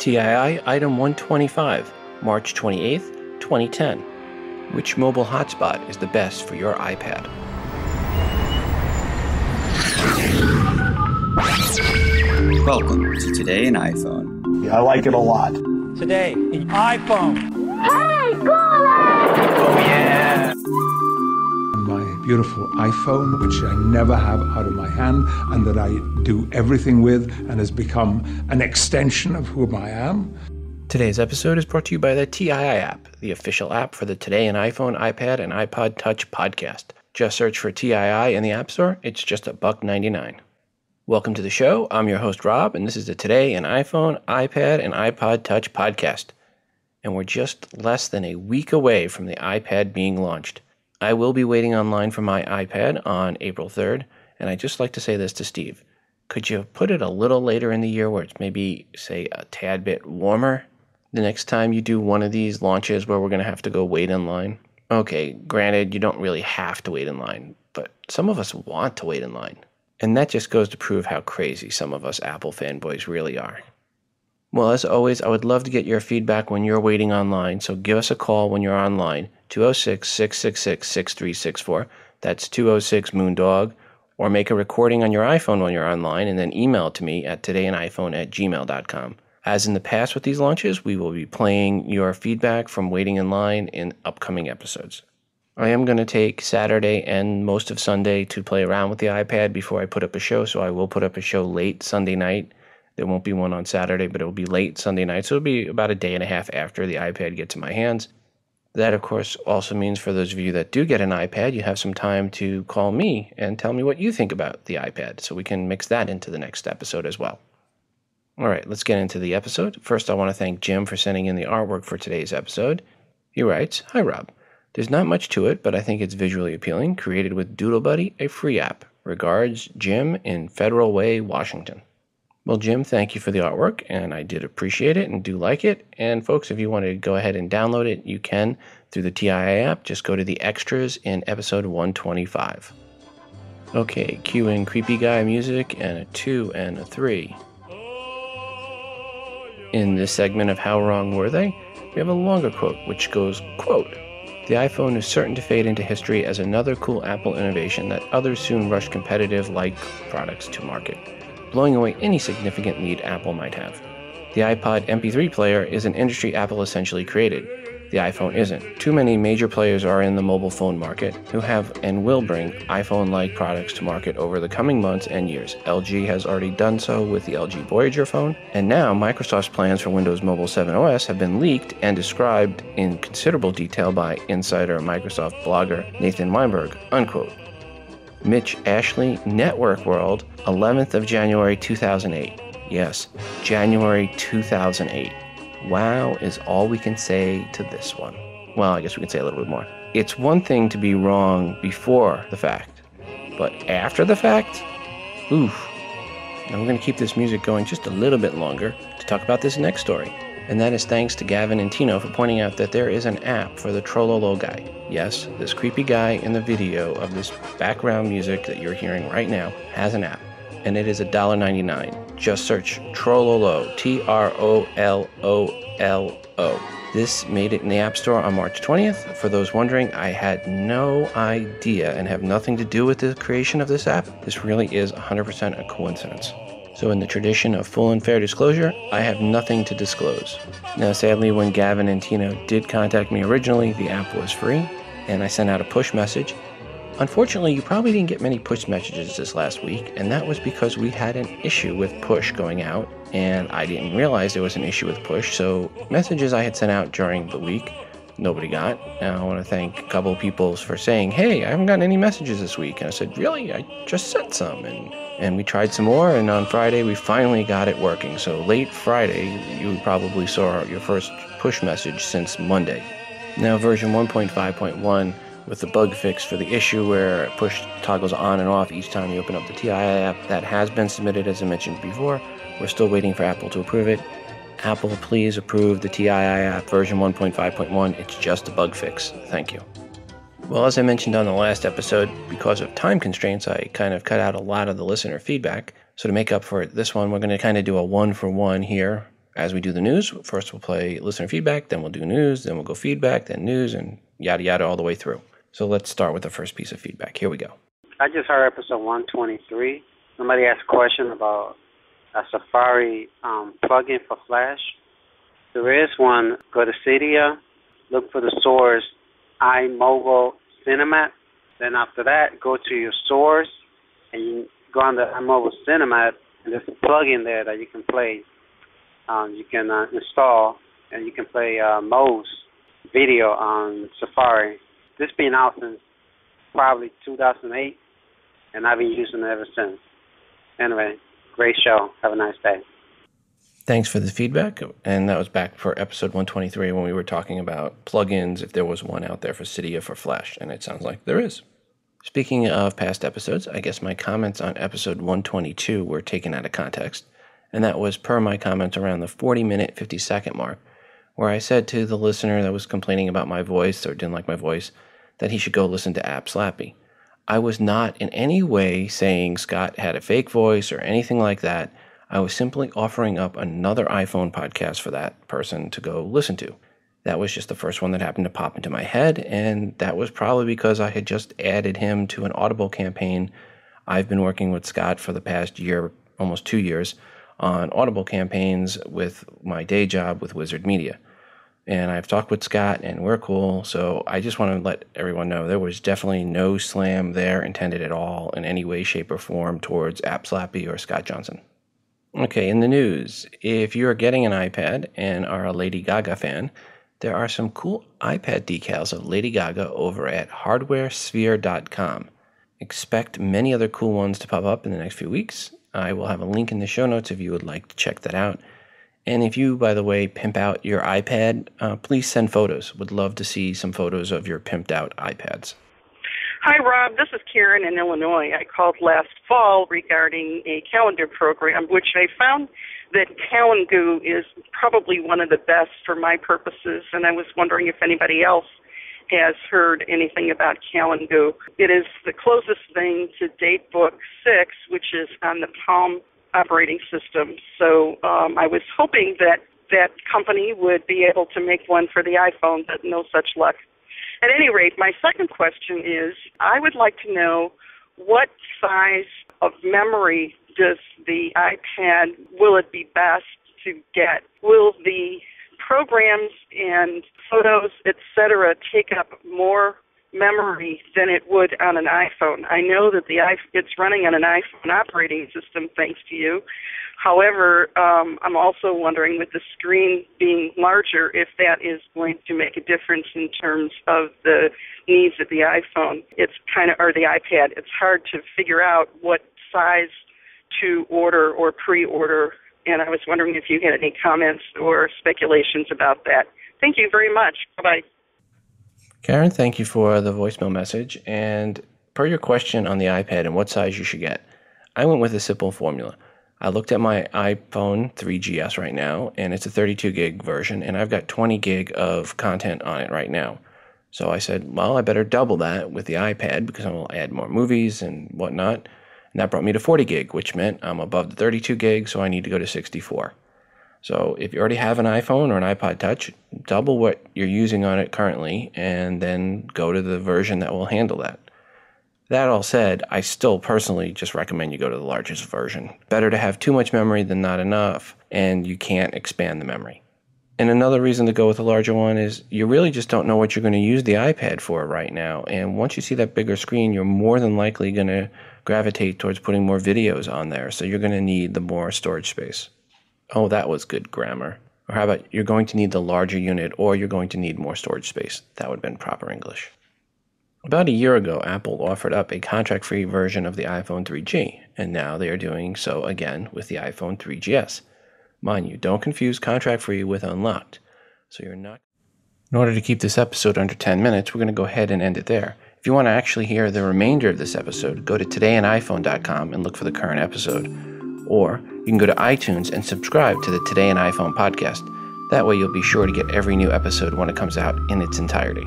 TII Item 125, March 28th, 2010. Which mobile hotspot is the best for your iPad? Welcome to Today in iPhone. I like it a lot. Today in iPhone. Beautiful iPhone, which I never have out of my hand and that I do everything with and has become an extension of whom I am. Today's episode is brought to you by the TII app, the official app for the Today in iPhone, iPad, and iPod Touch podcast. Just search for TII in the App Store. It's just a buck 99. Welcome to the show. I'm your host Rob, and this is the Today in iPhone, iPad, and iPod Touch podcast. And we're just less than a week away from the iPad being launched. I will be waiting online for my iPad on April 3rd, and I'd just like to say this to Steve. Could you put it a little later in the year where it's maybe, say, a tad bit warmer? The next time you do one of these launches where we're going to have to go wait in line? Okay, granted, you don't really have to wait in line, but some of us want to wait in line. And that just goes to prove how crazy some of us Apple fanboys really are. Well, as always, I would love to get your feedback when you're waiting online, so give us a call when you're online 206 666 6364. That's 206 Moondog. Or make a recording on your iPhone when you're online and then email it to me at todayiniphone at gmail.com. As in the past with these launches, we will be playing your feedback from waiting in line in upcoming episodes. I am going to take Saturday and most of Sunday to play around with the iPad before I put up a show, so I will put up a show late Sunday night. There won't be one on Saturday, but it will be late Sunday night, so it'll be about a day and a half after the iPad gets in my hands. That, of course, also means for those of you that do get an iPad, you have some time to call me and tell me what you think about the iPad, so we can mix that into the next episode as well. All right, let's get into the episode. First, I want to thank Jim for sending in the artwork for today's episode. He writes Hi, Rob. There's not much to it, but I think it's visually appealing. Created with Doodle Buddy, a free app. Regards, Jim in Federal Way, Washington. Well, Jim, thank you for the artwork, and I did appreciate it and do like it. And folks, if you want to go ahead and download it, you can through the TII app. Just go to the extras in episode 125. Okay, cue in creepy guy music and a two and a three. In this segment of How Wrong Were They? We have a longer quote, which goes, quote, the iPhone is certain to fade into history as another cool Apple innovation that others soon rush competitive like products to market, blowing away any significant lead Apple might have. The iPod MP3 player is an industry Apple essentially created. The iPhone isn't. Too many major players are in the mobile phone market who have and will bring iPhone like products to market over the coming months and years. LG has already done so with the LG Voyager phone, and now Microsoft's plans for Windows Mobile 7 OS have been leaked and described in considerable detail by insider Microsoft blogger Nathan Weinberg. Unquote. Mitch Ashley, Network World, 11th of January 2008. Yes, January 2008. Wow is all we can say to this one. Well, I guess we can say a little bit more. It's one thing to be wrong before the fact, but after the fact, oof. Now we're going to keep this music going just a little bit longer to talk about this next story. And that is thanks to Gavin and Tino for pointing out that there is an app for the Trololo guy. Yes, this creepy guy in the video of this background music that you're hearing right now has an app, and it is $1.99. Just search Trololo, T R O L O L O. This made it in the App Store on March 20th. For those wondering, I had no idea and have nothing to do with the creation of this app. This really is 100% a coincidence. So, in the tradition of full and fair disclosure, I have nothing to disclose. Now, sadly, when Gavin and Tino did contact me originally, the app was free, and I sent out a push message. Unfortunately, you probably didn't get many push messages this last week, and that was because we had an issue with push going out, and I didn't realize there was an issue with push. So, messages I had sent out during the week, nobody got. Now, I want to thank a couple people for saying, Hey, I haven't gotten any messages this week. And I said, Really? I just sent some. And, and we tried some more, and on Friday, we finally got it working. So, late Friday, you probably saw your first push message since Monday. Now, version 1.5.1 with the bug fix for the issue where push toggles on and off each time you open up the TII app. That has been submitted, as I mentioned before. We're still waiting for Apple to approve it. Apple, please approve the TII app version 1.5.1. It's just a bug fix. Thank you. Well, as I mentioned on the last episode, because of time constraints, I kind of cut out a lot of the listener feedback. So to make up for it, this one, we're going to kind of do a one for one here. As we do the news, first we'll play listener feedback, then we'll do news, then we'll go feedback, then news, and yada yada all the way through. So let's start with the first piece of feedback. Here we go. I just heard episode 123. Somebody asked a question about a Safari um, plugin for Flash. There is one. Go to Cydia, look for the source iMobile Cinemat. Then after that, go to your source and you go on the iMobile Cinemat, and there's a plugin there that you can play. Um, you can uh, install and you can play uh, Mo's video on Safari. This been out since probably 2008, and I've been using it ever since. Anyway, great show. Have a nice day. Thanks for the feedback. And that was back for episode 123 when we were talking about plugins, if there was one out there for Cydia for Flash. And it sounds like there is. Speaking of past episodes, I guess my comments on episode 122 were taken out of context. And that was per my comments around the 40 minute, 50 second mark, where I said to the listener that was complaining about my voice or didn't like my voice that he should go listen to App Slappy. I was not in any way saying Scott had a fake voice or anything like that. I was simply offering up another iPhone podcast for that person to go listen to. That was just the first one that happened to pop into my head, and that was probably because I had just added him to an Audible campaign. I've been working with Scott for the past year, almost two years, on Audible campaigns with my day job with Wizzard Media. And I've talked with Scott, and we're cool. So I just want to let everyone know there was definitely no slam there intended at all in any way, shape, or form towards App Slappy or Scott Johnson. Okay, in the news, if you're getting an iPad and are a Lady Gaga fan, there are some cool iPad decals of Lady Gaga over at hardwaresphere.com. Expect many other cool ones to pop up in the next few weeks. I will have a link in the show notes if you would like to check that out. And if you, by the way, pimp out your iPad, uh, please send photos. Would love to see some photos of your pimped out iPads. Hi, Rob. This is Karen in Illinois. I called last fall regarding a calendar program, which I found that Calengoo is probably one of the best for my purposes, and I was wondering if anybody else has heard anything about Calengoo. It is the closest thing to Datebook 6, which is on the Palm operating system. So um, I was hoping that that company would be able to make one for the iPhone, but no such luck. At any rate, my second question is I would like to know what size of memory does the iPad, will it be best to get? Will the programs and photos, etc., take up more memory than it would on an iPhone. I know that the it's running on an iPhone operating system thanks to you. However, um, I'm also wondering with the screen being larger if that is going to make a difference in terms of the needs of the iPhone. It's kind of or the iPad. It's hard to figure out what size to order or pre-order and I was wondering if you had any comments or speculations about that. Thank you very much. Bye bye. Karen, thank you for the voicemail message. And per your question on the iPad and what size you should get, I went with a simple formula. I looked at my iPhone 3GS right now, and it's a 32 gig version, and I've got 20 gig of content on it right now. So I said, well, I better double that with the iPad because I will add more movies and whatnot. And that brought me to 40 gig, which meant I'm above the 32 gig, so I need to go to 64. So if you already have an iPhone or an iPod Touch, double what you're using on it currently and then go to the version that will handle that. That all said, I still personally just recommend you go to the largest version. Better to have too much memory than not enough, and you can't expand the memory. And another reason to go with a larger one is you really just don't know what you're going to use the iPad for right now. And once you see that bigger screen, you're more than likely going to gravitate towards putting more videos on there. So you're going to need the more storage space. Oh, that was good grammar. Or how about you're going to need the larger unit or you're going to need more storage space? That would have been proper English. About a year ago, Apple offered up a contract free version of the iPhone 3G, and now they are doing so again with the iPhone 3GS. Mind you, don't confuse contract free with unlocked. So you're not. In order to keep this episode under 10 minutes, we're going to go ahead and end it there. If you want to actually hear the remainder of this episode, go to todayiniphone.com and look for the current episode. Or you can go to iTunes and subscribe to the Today in iPhone podcast. That way, you'll be sure to get every new episode when it comes out in its entirety.